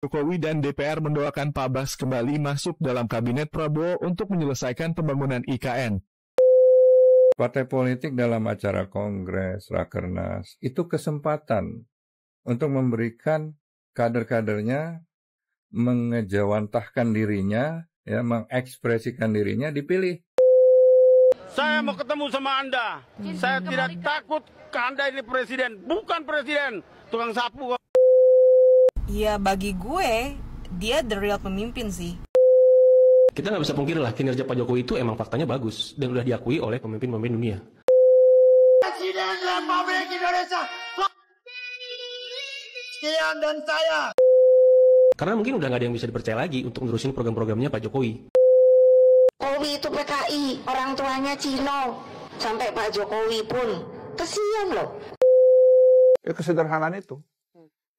Jokowi dan DPR mendoakan Pak Bas kembali masuk dalam kabinet Prabowo untuk menyelesaikan pembangunan IKN. Partai politik dalam acara kongres, rakernas, itu kesempatan untuk memberikan kader-kadernya mengejawantahkan dirinya, ya, mengekspresikan dirinya dipilih. Saya mau ketemu sama Anda. Saya tidak takut ke Anda ini presiden, bukan presiden, tukang sapu. Ya bagi gue dia the real pemimpin sih. Kita nggak bisa pungkiri lah kinerja Pak Jokowi itu emang faktanya bagus dan udah diakui oleh pemimpin-pemimpin dunia. Presiden Republik Indonesia. Sekian dan saya. Karena mungkin udah nggak ada yang bisa dipercaya lagi untuk menerusin program-programnya Pak Jokowi. Jokowi itu PKI, orang tuanya Cino. Sampai Pak Jokowi pun kesian loh. Ya kesederhanaan itu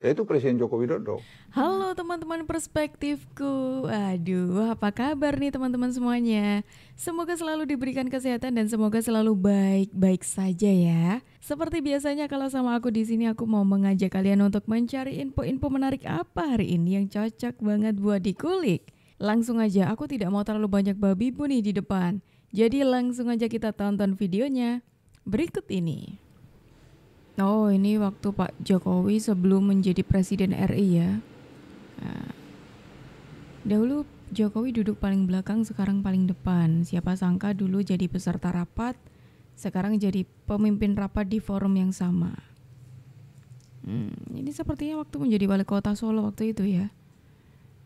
yaitu Presiden Joko Widodo. Halo teman-teman perspektifku. Aduh, apa kabar nih teman-teman semuanya? Semoga selalu diberikan kesehatan dan semoga selalu baik-baik saja ya. Seperti biasanya kalau sama aku di sini aku mau mengajak kalian untuk mencari info-info menarik apa hari ini yang cocok banget buat dikulik. Langsung aja, aku tidak mau terlalu banyak babi bu nih di depan. Jadi langsung aja kita tonton videonya. Berikut ini. Oh, ini waktu Pak Jokowi sebelum menjadi Presiden RI ya. Nah, dahulu Jokowi duduk paling belakang, sekarang paling depan. Siapa sangka dulu jadi peserta rapat, sekarang jadi pemimpin rapat di forum yang sama. Hmm, ini sepertinya waktu menjadi wali kota Solo waktu itu ya.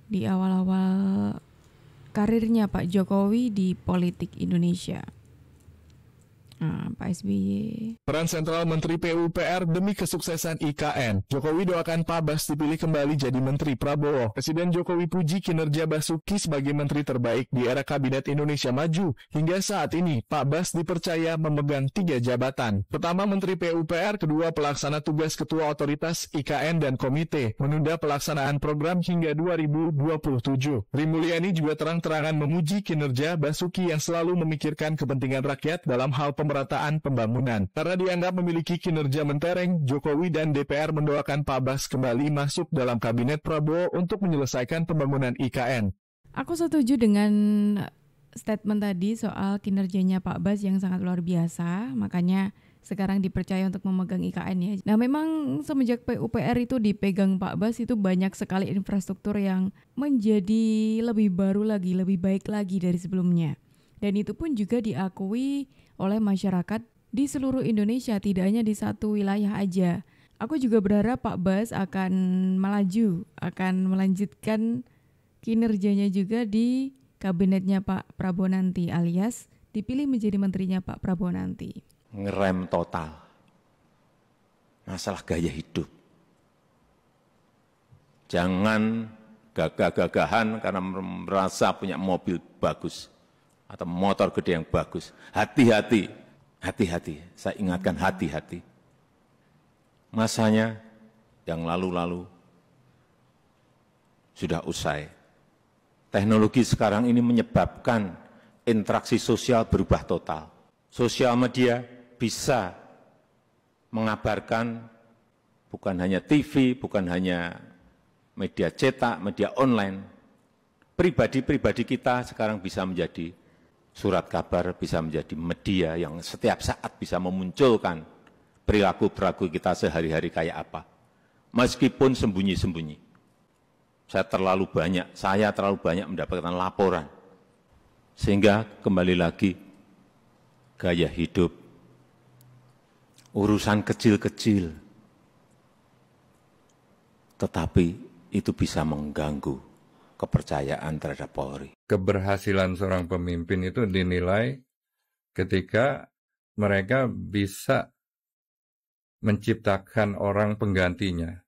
Di awal-awal karirnya Pak Jokowi di politik Indonesia. Nah, Pak SBY. Peran sentral Menteri PUPR demi kesuksesan IKN. Jokowi doakan Pak Bas dipilih kembali jadi Menteri Prabowo. Presiden Jokowi puji kinerja Basuki sebagai Menteri terbaik di era Kabinet Indonesia Maju. Hingga saat ini, Pak Bas dipercaya memegang tiga jabatan. Pertama Menteri PUPR, kedua pelaksana tugas Ketua Otoritas IKN dan Komite, menunda pelaksanaan program hingga 2027. Rimuliani juga terang-terangan memuji kinerja Basuki yang selalu memikirkan kepentingan rakyat dalam hal pemerataan pembangunan. Karena dianggap memiliki kinerja mentereng, Jokowi dan DPR mendoakan Pak Bas kembali masuk dalam kabinet Prabowo untuk menyelesaikan pembangunan IKN. Aku setuju dengan statement tadi soal kinerjanya Pak Bas yang sangat luar biasa, makanya sekarang dipercaya untuk memegang IKN ya. Nah memang semenjak PUPR itu dipegang Pak Bas itu banyak sekali infrastruktur yang menjadi lebih baru lagi, lebih baik lagi dari sebelumnya. Dan itu pun juga diakui oleh masyarakat di seluruh Indonesia, tidak hanya di satu wilayah aja. Aku juga berharap Pak Bas akan melaju, akan melanjutkan kinerjanya juga di kabinetnya Pak Prabowo nanti alias dipilih menjadi menterinya Pak Prabowo nanti. Ngerem total. Masalah gaya hidup. Jangan gagah-gagahan karena merasa punya mobil bagus atau motor gede yang bagus. Hati-hati, hati-hati. Saya ingatkan hati-hati. Masanya yang lalu-lalu sudah usai. Teknologi sekarang ini menyebabkan interaksi sosial berubah total. Sosial media bisa mengabarkan bukan hanya TV, bukan hanya media cetak, media online. Pribadi-pribadi kita sekarang bisa menjadi surat kabar bisa menjadi media yang setiap saat bisa memunculkan perilaku-perilaku kita sehari-hari kayak apa. Meskipun sembunyi-sembunyi. Saya terlalu banyak, saya terlalu banyak mendapatkan laporan. Sehingga kembali lagi, gaya hidup, urusan kecil-kecil, tetapi itu bisa mengganggu kepercayaan terhadap Polri. Keberhasilan seorang pemimpin itu dinilai ketika mereka bisa menciptakan orang penggantinya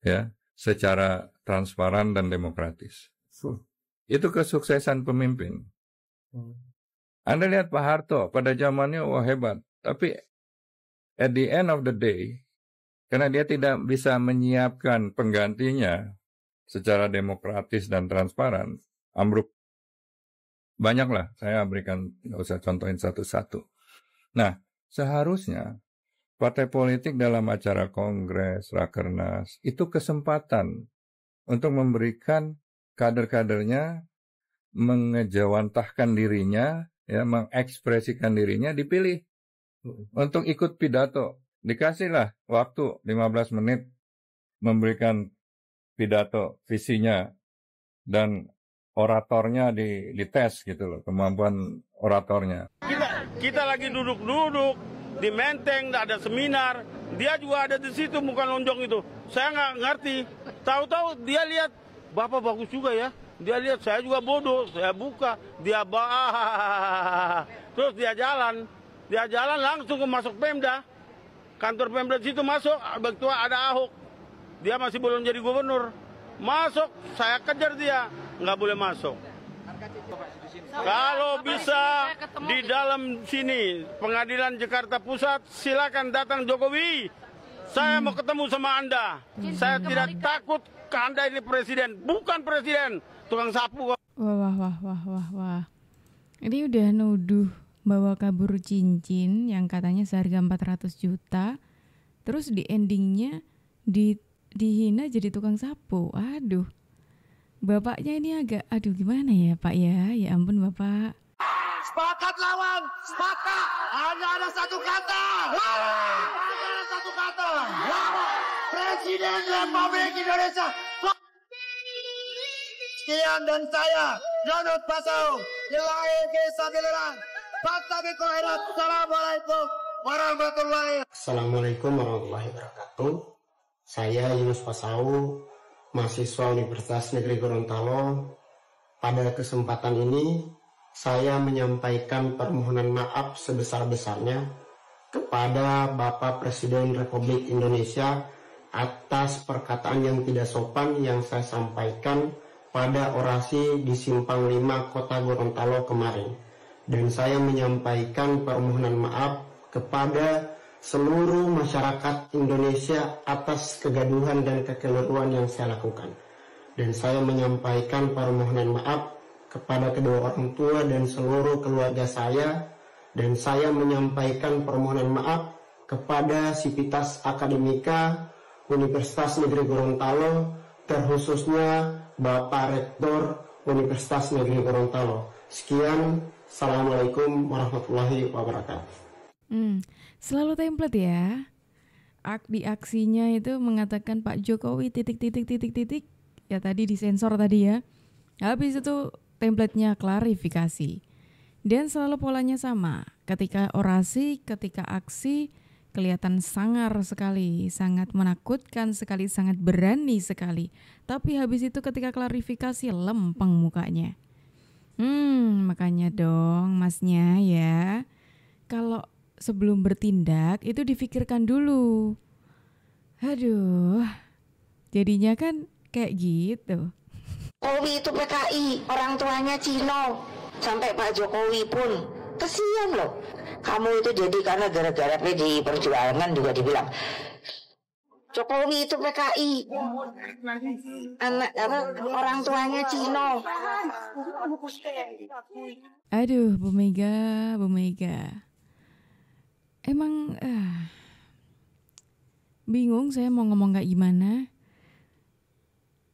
ya secara transparan dan demokratis. Itu kesuksesan pemimpin. Hmm. Anda lihat Pak Harto pada zamannya wah hebat, tapi at the end of the day karena dia tidak bisa menyiapkan penggantinya secara demokratis dan transparan, ambruk. Banyaklah, saya berikan, nggak usah contohin satu-satu. Nah, seharusnya partai politik dalam acara kongres, rakernas, itu kesempatan untuk memberikan kader-kadernya mengejawantahkan dirinya, ya, mengekspresikan dirinya dipilih untuk ikut pidato. Dikasihlah waktu 15 menit memberikan pidato visinya dan oratornya di dites gitu loh, kemampuan oratornya. Kita kita lagi duduk-duduk di Menteng, ada seminar, dia juga ada di situ bukan lonjong itu. Saya nggak ngerti. Tahu-tahu dia lihat bapak bagus juga ya. Dia lihat saya juga bodoh, saya buka, dia bah, terus dia jalan, dia jalan langsung ke masuk Pemda, kantor Pemda di situ masuk, begitu ada Ahok, dia masih belum jadi gubernur, masuk, saya kejar dia, nggak boleh masuk. Kalau bisa di dalam sini pengadilan Jakarta Pusat silakan datang Jokowi. Saya mau ketemu sama Anda. Saya tidak takut Anda ini presiden, bukan presiden, tukang sapu. Wah wah wah wah wah wah. Ini udah nuduh bawa kabur cincin yang katanya seharga 400 juta. Terus di endingnya di dihina jadi tukang sapu. Aduh. Bapaknya ini agak aduh gimana ya Pak ya? Ya ampun Bapak. Sepakat lawan, sepakat. Hanya ada satu kata. Hanya ada satu kata. Presiden Republik Indonesia. Sekian dan saya, Donut Pasau, Ilahi Kisabilillah. Fatabikul khairat. Assalamualaikum warahmatullahi Assalamualaikum warahmatullahi wabarakatuh. Saya Yunus Pasau, mahasiswa Universitas Negeri Gorontalo. Pada kesempatan ini, saya menyampaikan permohonan maaf sebesar-besarnya kepada Bapak Presiden Republik Indonesia atas perkataan yang tidak sopan yang saya sampaikan pada orasi di Simpang 5 Kota Gorontalo kemarin. Dan saya menyampaikan permohonan maaf kepada seluruh masyarakat Indonesia atas kegaduhan dan kekeliruan yang saya lakukan. Dan saya menyampaikan permohonan maaf kepada kedua orang tua dan seluruh keluarga saya dan saya menyampaikan permohonan maaf kepada Sivitas Akademika Universitas Negeri Gorontalo terkhususnya Bapak Rektor Universitas Negeri Gorontalo. Sekian, Assalamualaikum warahmatullahi wabarakatuh. Hmm, selalu template ya. Ak di aksinya itu mengatakan Pak Jokowi titik titik titik titik ya tadi disensor tadi ya. Habis itu templatenya klarifikasi. Dan selalu polanya sama. Ketika orasi, ketika aksi kelihatan sangar sekali, sangat menakutkan sekali, sangat berani sekali. Tapi habis itu ketika klarifikasi lempeng mukanya. Hmm, makanya dong masnya ya. Kalau sebelum bertindak itu difikirkan dulu. Aduh, jadinya kan kayak gitu. Jokowi itu PKI, orang tuanya Cino. Sampai Pak Jokowi pun kesian loh. Kamu itu jadi karena gara-gara PDI Perjuangan juga dibilang Jokowi itu PKI. Anak apa orang tuanya Cino. Aduh, Bu Mega, Bu Mega. Emang uh, bingung saya mau ngomong kayak gimana.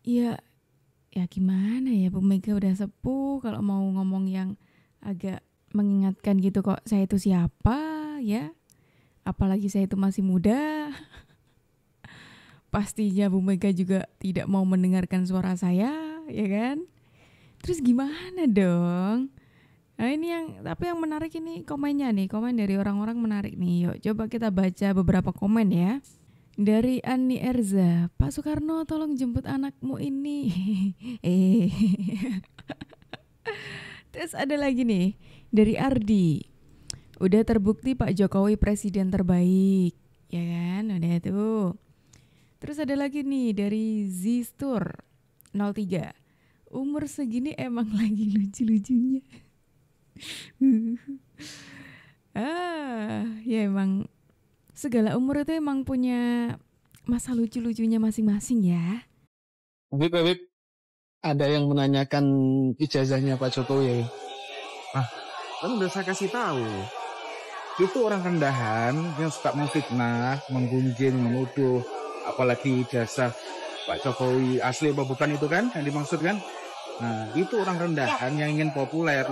Ya, ya gimana ya Bu Mega udah sepuh kalau mau ngomong yang agak mengingatkan gitu kok saya itu siapa ya. Apalagi saya itu masih muda. Pastinya Bu Mega juga tidak mau mendengarkan suara saya, ya kan? Terus gimana dong? Nah ini yang tapi yang menarik ini komennya nih komen dari orang-orang menarik nih. Yuk coba kita baca beberapa komen ya. Dari Ani Erza, Pak Soekarno tolong jemput anakmu ini. eh. Terus ada lagi nih dari Ardi. Udah terbukti Pak Jokowi presiden terbaik, ya kan? Udah tuh. Terus ada lagi nih dari Zistur 03. Umur segini emang lagi lucu-lucunya. ah, ya emang segala umur itu emang punya masa lucu-lucunya masing-masing ya. Habib, Habib, ada yang menanyakan ijazahnya Pak Jokowi. Ah, kan udah saya kasih tahu. Itu orang rendahan yang suka memfitnah, menggunjing, menuduh, apalagi ijazah Pak Jokowi asli apa bukan itu kan yang dimaksud kan? Nah, itu orang rendahan yang ingin populer.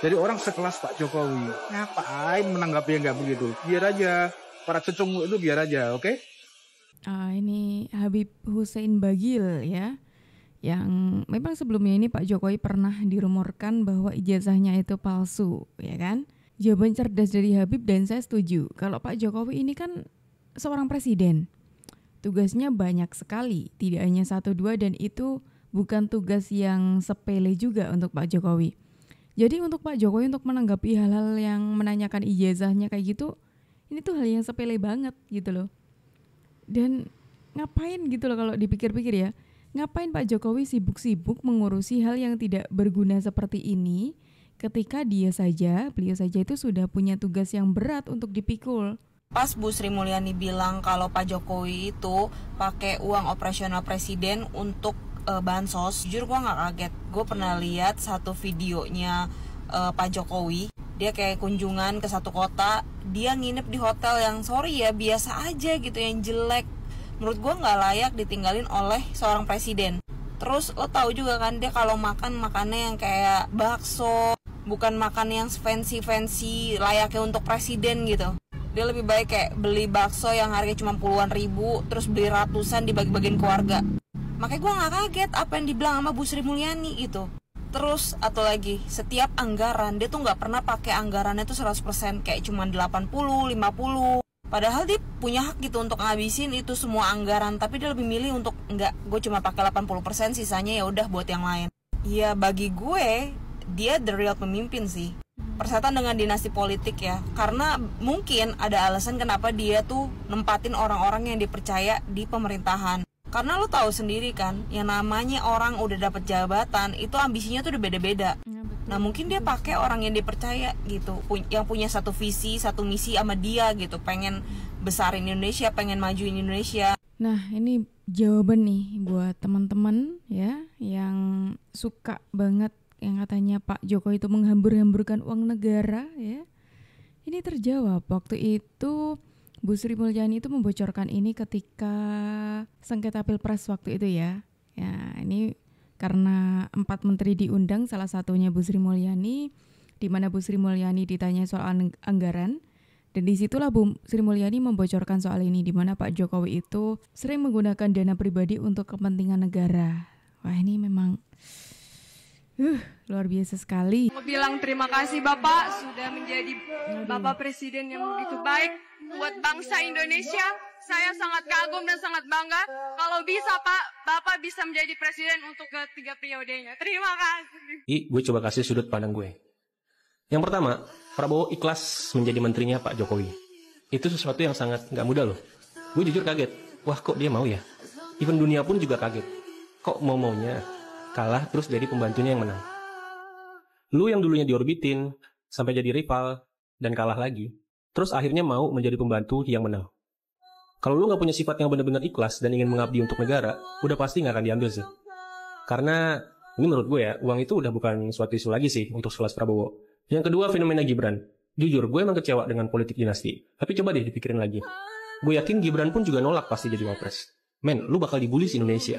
Jadi orang sekelas Pak Jokowi, ngapain menanggapi nggak begitu? Biar aja, para cecung itu biar aja, oke? Okay? Ah, ini Habib Hussein Bagil ya. Yang memang sebelumnya ini Pak Jokowi pernah dirumorkan bahwa ijazahnya itu palsu, ya kan? Jawaban cerdas dari Habib dan saya setuju. Kalau Pak Jokowi ini kan seorang presiden. Tugasnya banyak sekali, tidak hanya satu dua dan itu bukan tugas yang sepele juga untuk Pak Jokowi. Jadi untuk Pak Jokowi untuk menanggapi hal-hal yang menanyakan ijazahnya kayak gitu, ini tuh hal yang sepele banget gitu loh. Dan ngapain gitu loh kalau dipikir-pikir ya, ngapain Pak Jokowi sibuk-sibuk mengurusi hal yang tidak berguna seperti ini ketika dia saja, beliau saja itu sudah punya tugas yang berat untuk dipikul. Pas Bu Sri Mulyani bilang kalau Pak Jokowi itu pakai uang operasional presiden untuk uh, bansos jujur gue nggak kaget. Gue pernah lihat satu videonya uh, Pak Jokowi. Dia kayak kunjungan ke satu kota dia nginep di hotel yang sorry ya biasa aja gitu yang jelek. Menurut gue nggak layak ditinggalin oleh seorang presiden. Terus lo tahu juga kan dia kalau makan makannya yang kayak bakso bukan makan yang fancy fancy layaknya untuk presiden gitu. Dia lebih baik kayak beli bakso yang harganya cuma puluhan ribu terus beli ratusan dibagi-bagiin keluarga makanya gue nggak kaget apa yang dibilang sama Bu Sri Mulyani gitu. Terus atau lagi setiap anggaran dia tuh nggak pernah pakai anggarannya tuh 100% kayak cuma 80 50 padahal dia punya hak gitu untuk ngabisin itu semua anggaran tapi dia lebih milih untuk nggak gue cuma pakai 80% sisanya ya udah buat yang lain. Ya bagi gue dia the real pemimpin sih. Persetan dengan dinasti politik ya. Karena mungkin ada alasan kenapa dia tuh nempatin orang-orang yang dipercaya di pemerintahan karena lo tahu sendiri kan, yang namanya orang udah dapat jabatan itu ambisinya tuh udah beda-beda. Ya, nah mungkin dia pakai orang yang dipercaya gitu, yang punya satu visi, satu misi sama dia gitu, pengen besarin Indonesia, pengen majuin Indonesia. Nah ini jawaban nih buat teman-teman ya yang suka banget yang katanya Pak Jokowi itu menghambur-hamburkan uang negara ya. Ini terjawab waktu itu Bu Sri Mulyani itu membocorkan ini ketika sengketa pilpres waktu itu ya. Ya ini karena empat menteri diundang, salah satunya Bu Sri Mulyani, di mana Bu Sri Mulyani ditanya soal anggaran, dan di situlah Bu Sri Mulyani membocorkan soal ini, di mana Pak Jokowi itu sering menggunakan dana pribadi untuk kepentingan negara. Wah ini memang uh, luar biasa sekali. Mau bilang terima kasih Bapak sudah menjadi Bapak Presiden yang begitu baik buat bangsa Indonesia. Saya sangat kagum dan sangat bangga. Kalau bisa Pak, Bapak bisa menjadi presiden untuk ketiga periodenya. Terima kasih. I, gue coba kasih sudut pandang gue. Yang pertama, Prabowo ikhlas menjadi menterinya Pak Jokowi. Itu sesuatu yang sangat nggak mudah loh. Gue jujur kaget. Wah kok dia mau ya? Even dunia pun juga kaget. Kok mau maunya kalah terus jadi pembantunya yang menang? Lu yang dulunya diorbitin sampai jadi rival dan kalah lagi terus akhirnya mau menjadi pembantu yang menang. Kalau lu nggak punya sifat yang benar-benar ikhlas dan ingin mengabdi untuk negara, udah pasti nggak akan diambil sih. Karena ini menurut gue ya, uang itu udah bukan suatu isu lagi sih untuk sekelas Prabowo. Yang kedua, fenomena Gibran. Jujur, gue emang kecewa dengan politik dinasti. Tapi coba deh dipikirin lagi. Gue yakin Gibran pun juga nolak pasti jadi wapres. Men, lu bakal dibully di Indonesia.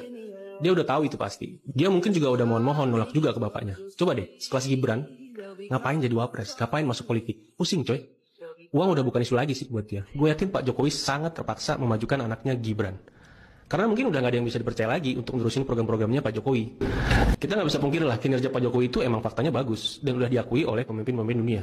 Dia udah tahu itu pasti. Dia mungkin juga udah mohon-mohon nolak juga ke bapaknya. Coba deh, sekelas Gibran, ngapain jadi wapres? Ngapain masuk politik? Pusing coy uang udah bukan isu lagi sih buat dia. Gue yakin Pak Jokowi sangat terpaksa memajukan anaknya Gibran. Karena mungkin udah nggak ada yang bisa dipercaya lagi untuk menerusin program-programnya Pak Jokowi. Kita nggak bisa pungkiri lah kinerja Pak Jokowi itu emang faktanya bagus dan udah diakui oleh pemimpin-pemimpin dunia.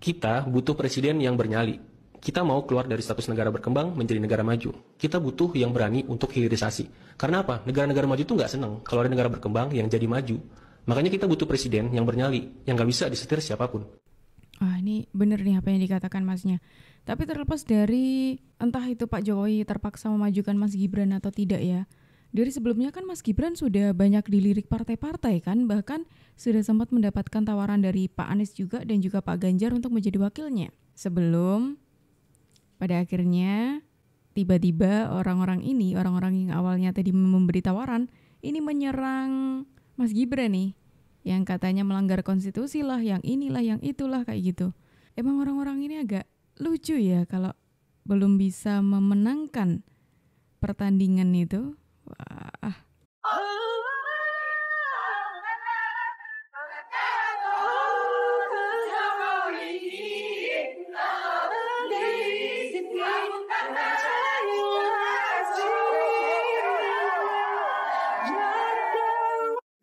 Kita butuh presiden yang bernyali. Kita mau keluar dari status negara berkembang menjadi negara maju. Kita butuh yang berani untuk hilirisasi. Karena apa? Negara-negara maju itu nggak seneng kalau ada negara berkembang yang jadi maju. Makanya kita butuh presiden yang bernyali, yang nggak bisa disetir siapa pun. Wah ini bener nih apa yang dikatakan masnya. Tapi terlepas dari entah itu Pak Jokowi terpaksa memajukan Mas Gibran atau tidak ya. Dari sebelumnya kan Mas Gibran sudah banyak dilirik partai-partai kan, bahkan sudah sempat mendapatkan tawaran dari Pak Anies juga dan juga Pak Ganjar untuk menjadi wakilnya. Sebelum pada akhirnya tiba-tiba orang-orang ini, orang-orang yang awalnya tadi memberi tawaran, ini menyerang Mas Gibran nih yang katanya melanggar konstitusi lah, yang inilah, yang itulah kayak gitu. Emang orang-orang ini agak lucu ya kalau belum bisa memenangkan pertandingan itu. Wah.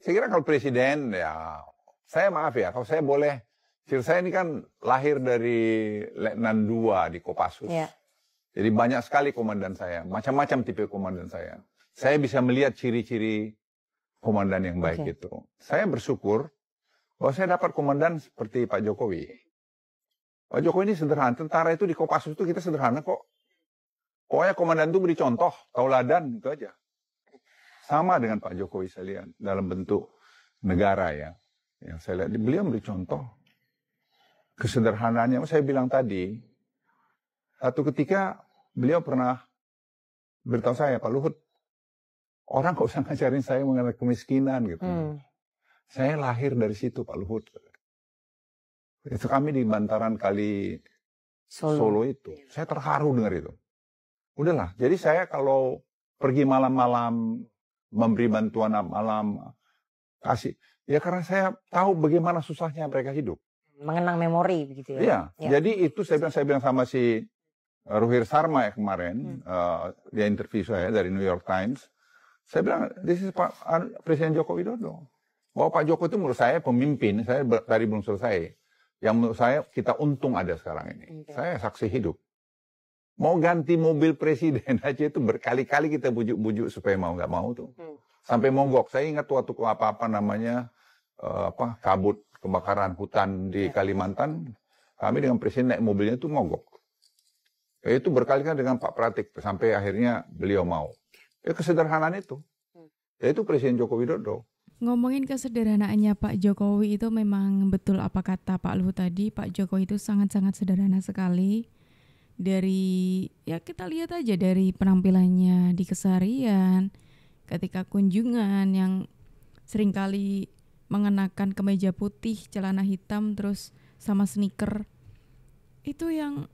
Saya kira kalau presiden ya, saya maaf ya, kalau saya boleh, istri saya ini kan lahir dari Letnan 2 di Kopassus. Ya. Jadi banyak sekali komandan saya, macam-macam tipe komandan saya. Saya bisa melihat ciri-ciri komandan yang baik Oke. itu. Saya bersyukur bahwa saya dapat komandan seperti Pak Jokowi. Pak Jokowi ini sederhana, tentara itu di Kopassus itu kita sederhana kok. Pokoknya komandan itu beri contoh, tauladan, itu aja. Sama dengan Pak Jokowi saya lihat, dalam bentuk negara ya. Yang saya lihat, beliau beri contoh. Kesederhanaannya, saya bilang tadi, satu ketika beliau pernah beritahu saya, Pak Luhut, orang kok usah ngajarin saya mengenai kemiskinan gitu. Hmm. Saya lahir dari situ Pak Luhut. Itu kami di bantaran kali Solo. Solo, itu. Saya terharu dengar itu. Udahlah, jadi saya kalau pergi malam-malam, memberi bantuan malam, kasih. Ya karena saya tahu bagaimana susahnya mereka hidup. Mengenang memori begitu ya. Iya, Ya. jadi itu saya bilang, saya bilang sama si uh, Ruhir Sarma ya Hmm. kemarin, uh, dia interview saya dari New York Times. Saya bilang, this is Pak Presiden Joko Widodo. Bahwa Pak Joko itu menurut saya pemimpin, saya tadi belum selesai. Yang menurut saya kita untung ada sekarang ini. Oke. Saya saksi hidup. Mau ganti mobil presiden aja itu berkali-kali kita bujuk-bujuk supaya mau nggak mau tuh. Hmm. Sampai mogok. Saya ingat waktu apa-apa namanya eh, apa kabut kebakaran hutan di Kalimantan, kami dengan presiden naik mobilnya itu mogok. Ya, itu berkali-kali dengan Pak Pratik sampai akhirnya beliau mau. Ya kesederhanaan itu. Ya itu Presiden Joko Widodo. Ngomongin kesederhanaannya Pak Jokowi itu memang betul apa kata Pak Luhut tadi, Pak Jokowi itu sangat-sangat sederhana sekali. Dari ya kita lihat aja dari penampilannya di keseharian, ketika kunjungan yang sering kali mengenakan kemeja putih, celana hitam terus sama sneaker. Itu yang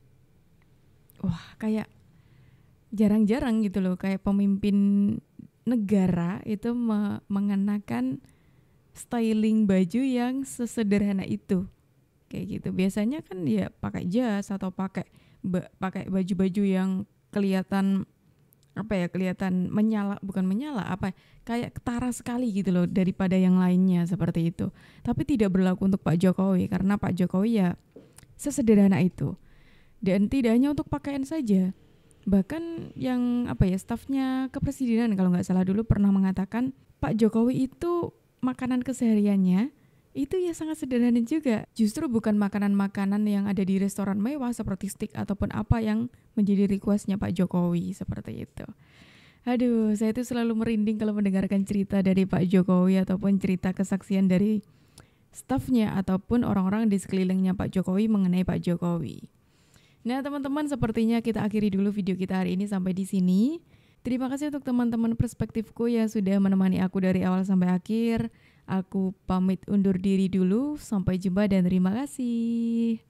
wah kayak jarang-jarang gitu loh kayak pemimpin negara itu me- mengenakan styling baju yang sesederhana itu kayak gitu biasanya kan ya pakai jas atau pakai ba- pakai baju-baju yang kelihatan apa ya kelihatan menyala bukan menyala apa kayak ketara sekali gitu loh daripada yang lainnya seperti itu. Tapi tidak berlaku untuk Pak Jokowi karena Pak Jokowi ya sesederhana itu. Dan tidak hanya untuk pakaian saja bahkan yang apa ya stafnya kepresidenan kalau nggak salah dulu pernah mengatakan Pak Jokowi itu makanan kesehariannya itu ya sangat sederhana juga justru bukan makanan-makanan yang ada di restoran mewah seperti steak ataupun apa yang menjadi requestnya Pak Jokowi seperti itu aduh saya itu selalu merinding kalau mendengarkan cerita dari Pak Jokowi ataupun cerita kesaksian dari stafnya ataupun orang-orang di sekelilingnya Pak Jokowi mengenai Pak Jokowi Nah, teman-teman, sepertinya kita akhiri dulu video kita hari ini sampai di sini. Terima kasih untuk teman-teman perspektifku yang sudah menemani aku dari awal sampai akhir. Aku pamit undur diri dulu. Sampai jumpa dan terima kasih.